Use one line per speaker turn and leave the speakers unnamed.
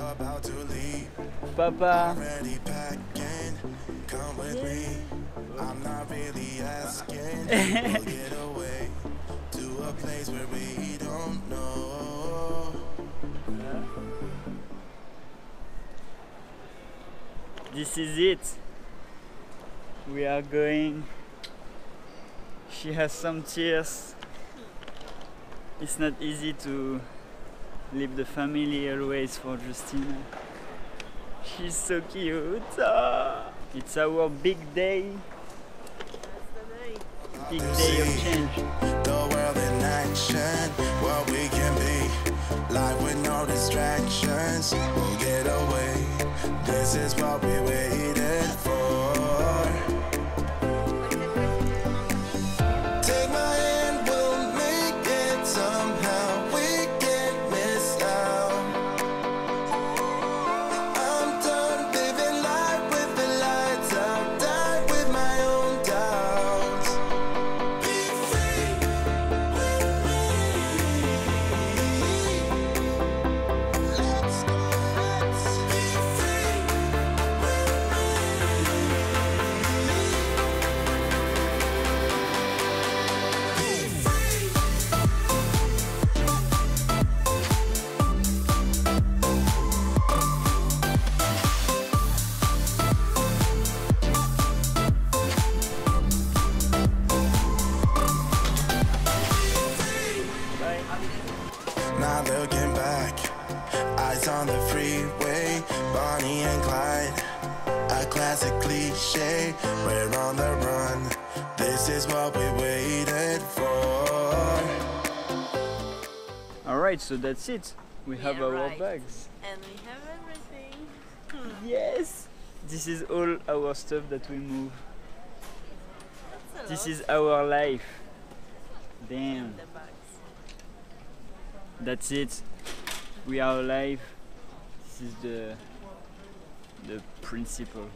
about to leave.
Papa.
Already packing, come with me. I'm not really asking. we'll get away to a place where we don't know.
This is it. We are going. She has some tears. It's not easy to leave the family always for Justyna. She's so cute. Ah, It's our big day. Big day of change.
The world in action, what we can be. Life with no distractions, we'll get away. This is what we Not looking back, eyes on the freeway, Bonnie and Clyde. A classic cliche, we're on the run. This is what we waited for.
Alright, so that's it. We have
Yeah,
our
right.
bags.
And we have everything.
Yes! This is all our stuff that we move. This
lot
is our life. Damn. That's it. We are alive. This is the the principle.